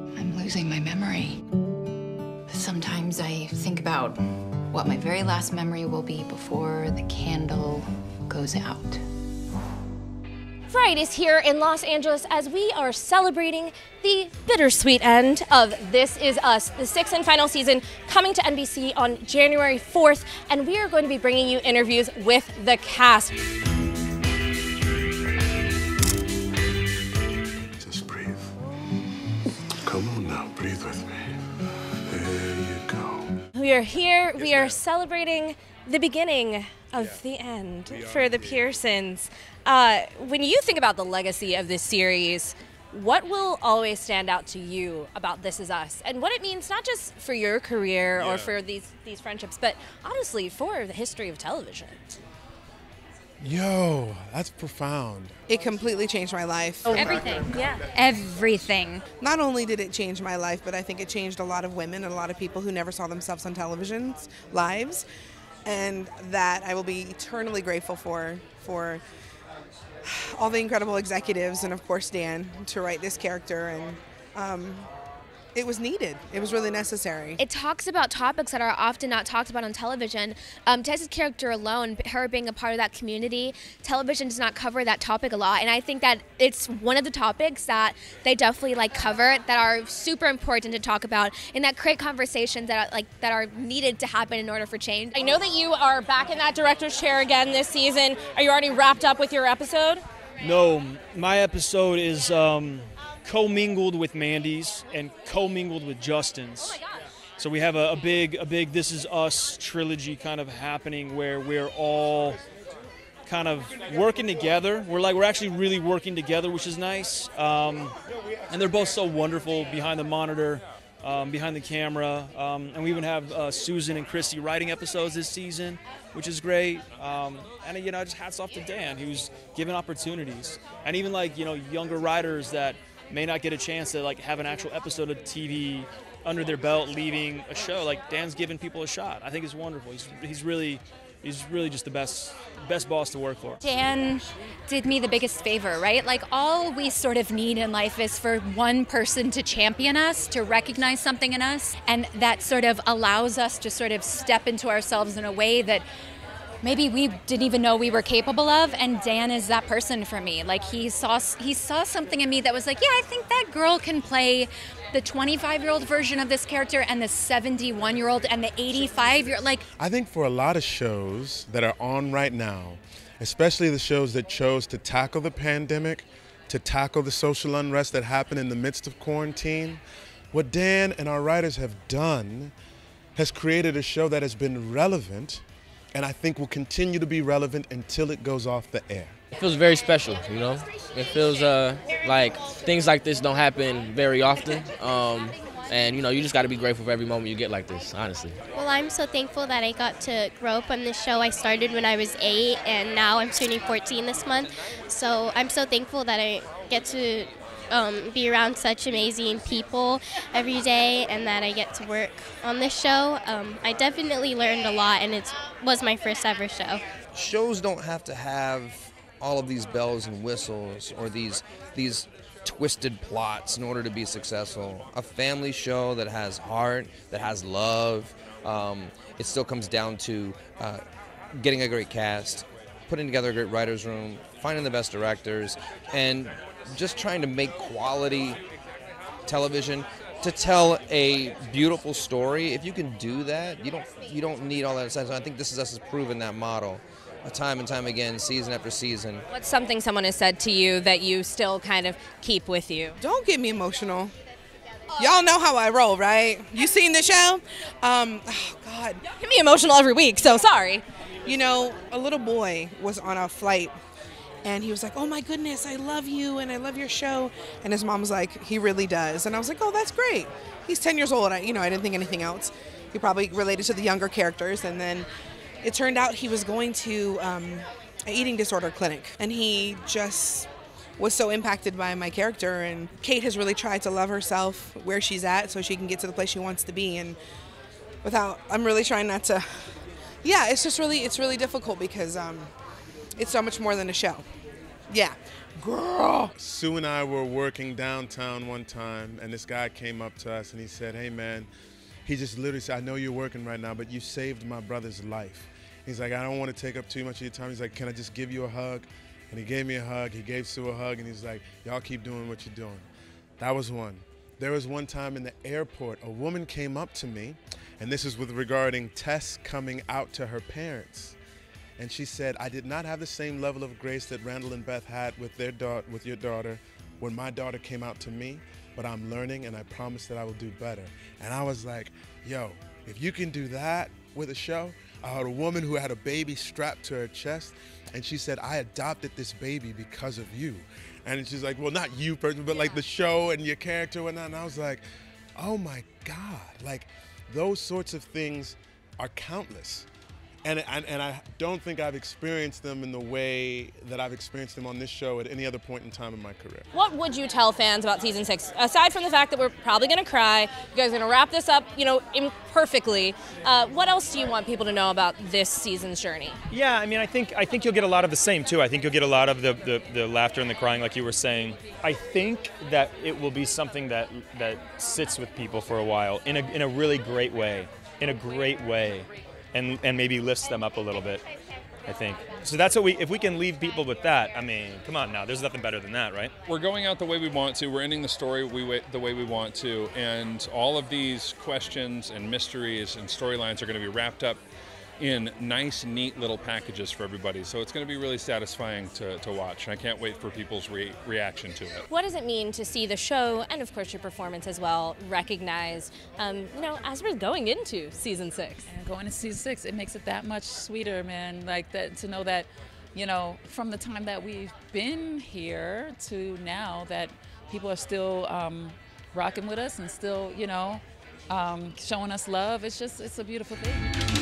I'm losing my memory. Sometimes I think about what my very last memory will be before the candle goes out. Fright is here in Los Angeles as we are celebrating the bittersweet end of This Is Us, the sixth and final season coming to NBC on January 4th, and we are going to be bringing you interviews with the cast. With me. There you go. We are here, we are celebrating the beginning of the end for the Pearsons. Uh, when you think about the legacy of this series, what will always stand out to you about This Is Us and what it means not just for your career or for these, these friendships, but honestly for the history of television? Yo, that's profound. It completely changed my life. Oh, Everything. Yeah. Everything. Not only did it change my life, but I think it changed a lot of women and a lot of people who never saw themselves on television's lives. And that I will be eternally grateful for for all the incredible executives and of course Dan to write this character and um, it was needed. It was really necessary. It talks about topics that are often not talked about on television. Um, Tess's character alone, her being a part of that community, television does not cover that topic a lot, and I think that it's one of the topics that they definitely like cover that are super important to talk about and that create conversations that are, like that are needed to happen in order for change. I know that you are back in that director's chair again this season. Are you already wrapped up with your episode? No, my episode is um, commingled with Mandy's and commingled with Justin's. So we have a, a big, a big "This Is Us" trilogy kind of happening where we're all kind of working together. We're like we're actually really working together, which is nice. Um, and they're both so wonderful behind the monitor, um, behind the camera. Um, and we even have uh, Susan and Christy writing episodes this season, which is great. Um, and you know, just hats off to Dan, who's given opportunities, and even like you know younger writers that may not get a chance to like have an actual episode of TV under their belt leaving a show. Like dan's giving people a shot. I think it's wonderful. He's, he's really he's really just the best best boss to work for. Dan did me the biggest favor, right? Like, all we sort of need in life is for one person to champion us, to recognize something in us, and that sort of allows us to sort of step into ourselves in a way that maybe we didn't even know we were capable of and Dan is that person for me. Like he saw he saw something in me that was like yeah I think that girl can play the 25 year old version of this character and the 71 year old and the 85 year like I think for a lot of shows that are on right now, especially the shows that chose to tackle the pandemic, to tackle the social unrest that happened in the midst of quarantine, what Dan and our writers have done has created a show that has been relevant and I think will continue to be relevant until it goes off the air. It feels very special, you know. It feels uh, like things like this don't happen very often, um, and you know you just got to be grateful for every moment you get like this. Honestly. Well, I'm so thankful that I got to grow up on this show. I started when I was eight, and now I'm turning 14 this month. So I'm so thankful that I get to um, be around such amazing people every day and that I get to work on this show. Um, I definitely learned a lot, and it was my first ever show. shows don't have to have all of these bells and whistles or these these twisted plots in order to be successful. A family show that has heart, that has love. Um, it still comes down to uh, getting a great cast, putting together a great writers' room, finding the best directors, and just trying to make quality television to tell a beautiful story. If you can do that, you don't you don't need all that sense. I think this is us has proven that model, uh, time and time again, season after season. What's something someone has said to you that you still kind of keep with you? Don't get me emotional. Y'all know how I roll, right? You seen the show? Um, oh God. Get me emotional every week, so sorry. You know, a little boy was on a flight and he was like, "Oh my goodness, I love you and I love your show." And his mom was like, "He really does." And I was like, "Oh, that's great." He's 10 years old. I, you know, I didn't think anything else. He probably related to the younger characters and then it turned out he was going to um, an eating disorder clinic and he just was so impacted by my character and Kate has really tried to love herself where she's at so she can get to the place she wants to be and without I'm really trying not to yeah it's just really it's really difficult because um, it's so much more than a show yeah Girl. Sue and I were working downtown one time, and this guy came up to us and he said, Hey, man, he just literally said, I know you're working right now, but you saved my brother's life. He's like, I don't want to take up too much of your time. He's like, Can I just give you a hug? And he gave me a hug. He gave Sue a hug, and he's like, Y'all keep doing what you're doing. That was one. There was one time in the airport, a woman came up to me, and this is with regarding Tess coming out to her parents. And she said, I did not have the same level of grace that Randall and Beth had with their daughter, with your daughter, when my daughter came out to me, but I'm learning and I promise that I will do better. And I was like, yo, if you can do that with a show, I had a woman who had a baby strapped to her chest, and she said, I adopted this baby because of you. And she's like, well, not you personally, but like the show and your character and whatnot. And I was like, oh my God. Like those sorts of things are countless and, and, and I don't think I've experienced them in the way that I've experienced them on this show at any other point in time in my career. What would you tell fans about season six? Aside from the fact that we're probably going to cry, you guys are going to wrap this up, you know, imperfectly. Uh, what else do you want people to know about this season's journey? Yeah, I mean, I think I think you'll get a lot of the same too. I think you'll get a lot of the, the, the laughter and the crying, like you were saying. I think that it will be something that that sits with people for a while in a in a really great way, in a great way and and maybe lifts them up a little bit. I think. So that's what we. If we can leave people with that, I mean, come on now. There's nothing better than that, right? We're going out the way we want to. We're ending the story we the way we want to, and all of these questions and mysteries and storylines are going to be wrapped up in nice, neat little packages for everybody. So it's going to be really satisfying to, to watch. And I can't wait for people's re- reaction to it. What does it mean to see the show and, of course, your performance as well recognized, um, you know, as we're going into season six? And going into season six, it makes it that much sweeter, man. Like that to know that, you know, from the time that we've been here to now, that people are still um, rocking with us and still, you know, um, showing us love. It's just, it's a beautiful thing.